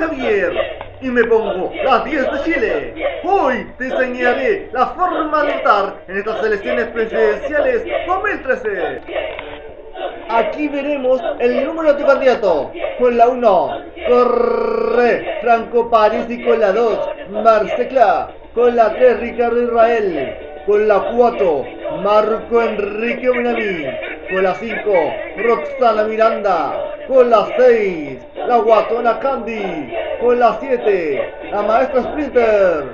Javier y me pongo las 10 de Chile. Hoy te enseñaré la forma de votar en estas elecciones presidenciales 2013. Aquí veremos el número de tu candidato. Con la 1, corre Franco París y con la 2, Marcela. Con la 3, Ricardo Israel. Con la 4, Marco Enrique Minami. Con la 5, Roxana Miranda. Con la 6, la guatona Candy. Con la 7, la maestra Splinter.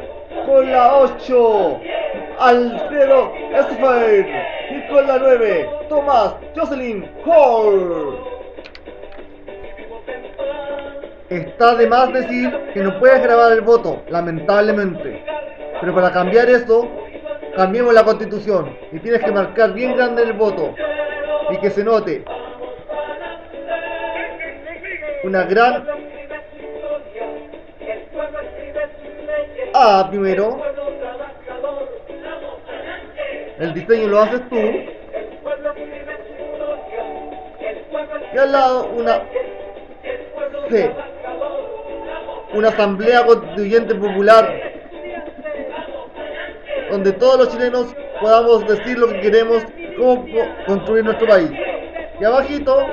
Con la 8, Alfredo Estefan. Y con la 9, Tomás Jocelyn Hall. Está de más decir que no puedes grabar el voto, lamentablemente. Pero para cambiar eso, cambiemos la constitución. Y tienes que marcar bien grande el voto. Y que se note. Una gran A primero. El diseño lo haces tú. Y al lado una C. Una asamblea constituyente popular donde todos los chilenos podamos decir lo que queremos, cómo construir nuestro país. Y abajito,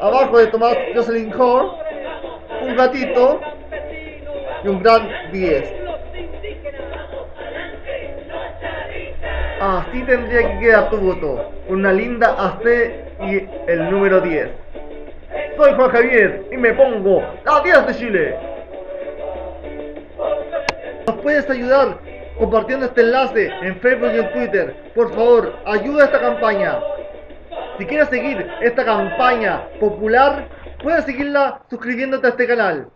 abajo de Tomás Jocelyn Hall, un gatito y un gran 10. Así tendría que quedar tu voto, una linda AC y el número 10. Soy Juan Javier y me pongo la 10 de Chile. ¿Nos puedes ayudar compartiendo este enlace en Facebook y en Twitter? Por favor, ayuda a esta campaña. Si quieres seguir esta campaña popular, puedes seguirla suscribiéndote a este canal.